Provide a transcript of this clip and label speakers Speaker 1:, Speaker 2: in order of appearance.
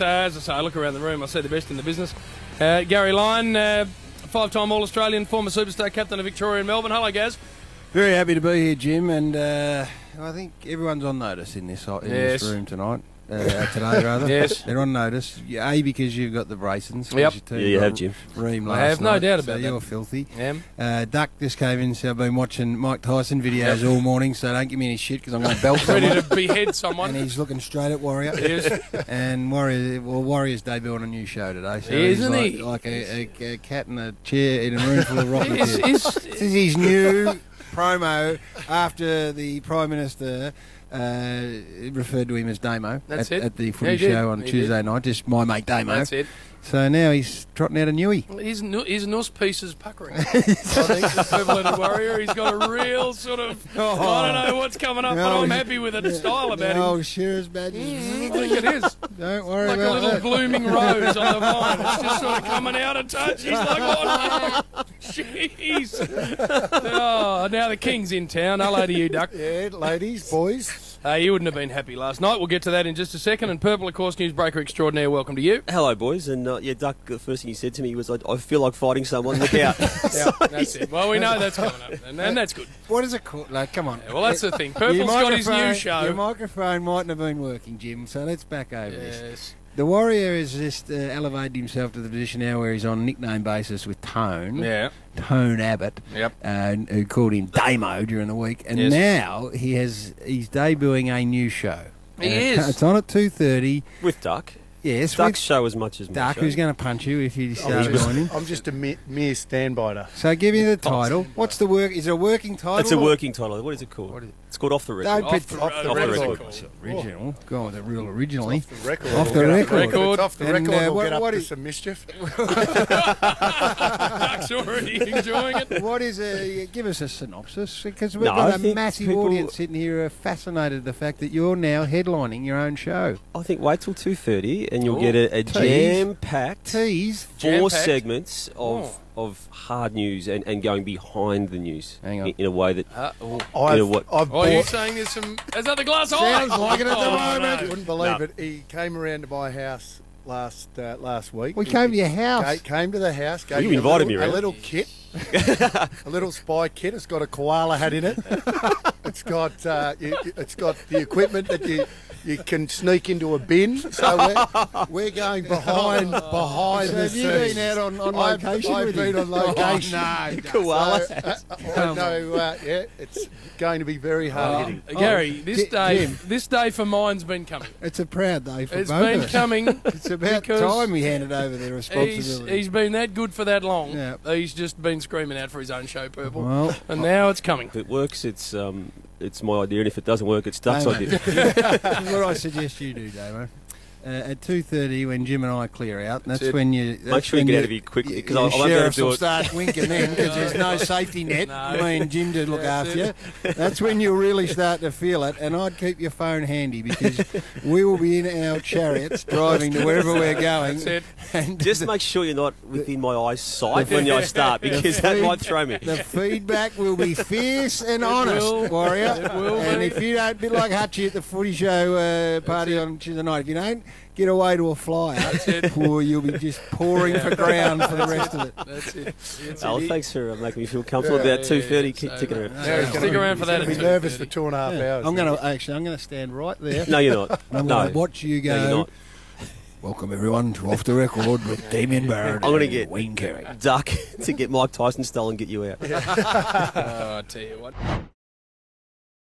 Speaker 1: Uh, as I say, I look around the room, I see the best in the business. Uh, Garry Lyon, uh, five-time All-Australian, former superstar captain of Victoria and Melbourne. Hello, Gaz.
Speaker 2: Very happy to be here, Jim, and uh, I think everyone's on notice in this in
Speaker 1: Yes.
Speaker 2: this room tonight. Uh, today, rather.
Speaker 1: Yes.
Speaker 2: they're on notice. Yeah, A because you've got the Bracens.
Speaker 1: Yep.
Speaker 2: you
Speaker 3: Yeah, you have, Jim.
Speaker 2: Ream
Speaker 1: I
Speaker 2: last
Speaker 1: have no
Speaker 2: night,
Speaker 1: doubt
Speaker 2: so
Speaker 1: about that.
Speaker 2: You're filthy.
Speaker 1: Yeah.
Speaker 2: Uh, Duck just came in, so I've been watching Mike Tyson videos all morning, so don't give me any shit because I'm going to belt
Speaker 1: Ready
Speaker 2: someone.
Speaker 1: to behead someone.
Speaker 2: And he's looking straight at Warrior.
Speaker 1: Yes.
Speaker 2: And Warrior, well, Warrior's debut on a new show today. So
Speaker 1: Isn't
Speaker 2: he's
Speaker 1: he?
Speaker 2: like, like a, a, a cat in a chair in a room full of rocking
Speaker 1: Is,
Speaker 2: chairs.
Speaker 1: is,
Speaker 2: This is his new promo after the Prime Minister uh, referred to him as Damo
Speaker 1: That's
Speaker 2: at,
Speaker 1: it.
Speaker 2: at the
Speaker 1: Yeah,
Speaker 2: footy
Speaker 1: did.
Speaker 2: show on
Speaker 1: He
Speaker 2: Tuesday night. Just my mate Damo.
Speaker 1: that's it.
Speaker 2: So now he's trotting out a newie.
Speaker 1: His, nu- his nuss piece is puckering. I think the equivalent warrior. He's got a real sort of. I don't know what's coming up, but I'm happy with the style about
Speaker 2: the
Speaker 1: him.
Speaker 2: old shearer's badges.
Speaker 1: Mm, I think it is.
Speaker 2: Don't worry
Speaker 1: Like a little
Speaker 2: that.
Speaker 1: blooming rose on the vine. It's just sort of coming out of touch. He's like, what? Jeez. Oh, now the king's in town. Hello to you, Duck.
Speaker 4: Yeah, ladies, boys.
Speaker 1: Uh, you wouldn't have been happy last night. We'll get to that in just a second. And Purple, of course, newsbreaker extraordinaire. Welcome to you.
Speaker 3: Hello, boys. And uh, yeah, Duck, the first thing he said to me was, I, I feel like fighting someone. Look out.
Speaker 1: Yeah, that's it. Well, we know that's coming up, and, and that's good.
Speaker 2: What is it called? Like, come on.
Speaker 1: Yeah, well, that's the thing. Purple's got his new
Speaker 2: microphone- Your microphone mightn't have been working, Jim. So let's back over this.
Speaker 1: Yes.
Speaker 2: The Warrior has just uh, elevated himself to the position now where he's on a nickname basis with Tone.
Speaker 1: Yeah.
Speaker 2: Tone Abbott.
Speaker 1: Yep.
Speaker 2: uh, who called him Damo during the week, and
Speaker 1: Yes.
Speaker 2: now he has he's debuting a new show.
Speaker 1: He
Speaker 2: Uh,
Speaker 1: is.
Speaker 2: It's on at two thirty.
Speaker 3: With Duck.
Speaker 2: Yes,
Speaker 3: Duck's show as much as my
Speaker 2: Duck,
Speaker 3: show.
Speaker 2: who's going to punch you if you
Speaker 4: I'm
Speaker 2: start
Speaker 4: just,
Speaker 2: joining him.
Speaker 4: I'm just a mere, mere standbiter.
Speaker 2: So give me the title. What's the work? Is it a working title?
Speaker 3: It's a working title. What is it called?
Speaker 2: What is it?
Speaker 3: It's called Off the Record.
Speaker 2: Don't
Speaker 1: Off
Speaker 2: put
Speaker 1: the,
Speaker 4: off the
Speaker 1: uh,
Speaker 4: record.
Speaker 1: record.
Speaker 2: It's original. Go on with it real originally.
Speaker 4: Off the record.
Speaker 2: Off
Speaker 4: we'll
Speaker 2: the
Speaker 4: get
Speaker 2: record.
Speaker 4: If it's off the
Speaker 2: And, uh,
Speaker 4: we'll
Speaker 2: what-
Speaker 4: get up
Speaker 2: what
Speaker 4: to some mischief.
Speaker 1: Duck's already enjoying it.
Speaker 2: what is a? Give us a synopsis because we've
Speaker 3: No,
Speaker 2: got
Speaker 3: I
Speaker 2: a massive
Speaker 3: people-
Speaker 2: audience sitting here who are fascinated at the fact that you're now headlining your own show.
Speaker 3: I think wait till 2.30 and you'll
Speaker 1: Oh,
Speaker 3: get a, a
Speaker 2: tease.
Speaker 3: jam-packed
Speaker 2: Tease.
Speaker 3: four
Speaker 1: Jam-packed?
Speaker 3: segments of
Speaker 1: Oh.
Speaker 3: Of hard news and, and going behind the news
Speaker 2: Hang on.
Speaker 3: in, in a way that
Speaker 1: Uh, oh.
Speaker 4: I've,
Speaker 3: know what?
Speaker 4: I've
Speaker 1: Oh, are you
Speaker 4: bought,
Speaker 1: saying there's some. Is that the glass
Speaker 2: Sounds
Speaker 1: eye?
Speaker 2: like it at the
Speaker 1: Oh,
Speaker 2: moment.
Speaker 1: no.
Speaker 4: you wouldn't believe
Speaker 3: No.
Speaker 4: it. He came around to my house last uh, last week.
Speaker 2: We came to your
Speaker 4: Ga-
Speaker 2: house.
Speaker 4: Came to the house. Gave
Speaker 3: you invited
Speaker 4: little,
Speaker 3: me
Speaker 4: A little kit, a little spy kit. It's got a koala hat in it. it's got uh, you, it's got the equipment that you you can sneak into a bin. So we're, we're going behind behind
Speaker 2: So
Speaker 4: the
Speaker 2: have you been out on, on
Speaker 4: I've-
Speaker 2: location
Speaker 4: I've been on location.
Speaker 2: Oh, no.
Speaker 3: koala.
Speaker 4: So, uh, uh, no, uh, yeah, it's going to be very hard hitting.
Speaker 1: Uh, Gary, this
Speaker 2: J-
Speaker 1: day,
Speaker 2: Jim.
Speaker 1: this day for mine's been coming.
Speaker 2: It's a proud day for
Speaker 1: It's
Speaker 2: both
Speaker 1: been
Speaker 2: of us.
Speaker 1: coming.
Speaker 2: It's about time we handed over the
Speaker 1: He's, he's been that good for that long.
Speaker 2: Yeah.
Speaker 1: He's just been screaming out for his own show, Purple.
Speaker 2: well,
Speaker 1: and now it's coming.
Speaker 3: If it works, it's um, it's my idea, and if it doesn't work, it's Duck's
Speaker 2: Damo.
Speaker 3: idea.
Speaker 2: this what I suggest you do, Damo. Uh, at two thirty, when Jim and I clear out, that's, when you that's
Speaker 3: Make sure you get out of here quickly because I, I
Speaker 2: the
Speaker 3: won't be able
Speaker 2: sheriffs
Speaker 3: to do
Speaker 2: will
Speaker 3: it.
Speaker 2: start winking then because there's no safety net.
Speaker 1: No.
Speaker 2: Me and Jim to look
Speaker 1: That's
Speaker 2: after you. That's when you'll really start to feel it. And I'd keep your phone handy because we will be in our chariots driving to wherever we're going.
Speaker 1: That's it.
Speaker 2: And
Speaker 3: Just make sure you're not within my eyesight when I start because that
Speaker 2: feed-
Speaker 3: might throw me.
Speaker 2: the feedback will be fierce and honest,
Speaker 1: will.
Speaker 2: warrior. And
Speaker 1: be.
Speaker 2: if you don't, bit like Hutchie at the footy show uh, party on Tuesday night, if you don't get away to a flyer,
Speaker 1: it.
Speaker 2: or you'll be just pouring for ground for the rest of it.
Speaker 1: That's it. That's
Speaker 3: Oh,
Speaker 1: it.
Speaker 3: thanks for uh, making me feel comfortable
Speaker 1: Yeah,
Speaker 3: about two thirty.
Speaker 1: yeah,
Speaker 3: Keep
Speaker 1: so,
Speaker 3: ticking
Speaker 1: uh,
Speaker 3: around.
Speaker 4: Now
Speaker 1: Stick
Speaker 4: gonna
Speaker 1: around for that
Speaker 4: He's
Speaker 1: at
Speaker 4: gonna be nervous for two and a half hours.
Speaker 2: I'm going to actually, I'm going to stand right there.
Speaker 3: No, you're not.
Speaker 2: I'm
Speaker 3: no,
Speaker 2: going to watch you go.
Speaker 3: no.
Speaker 2: Welcome everyone to Off the Record with Damian Barrett.
Speaker 3: I'm gonna
Speaker 2: and
Speaker 3: get-
Speaker 2: Wayne Carey.
Speaker 3: Duck to get Mike Tyson style and get you out.
Speaker 1: Oh, I tell you what.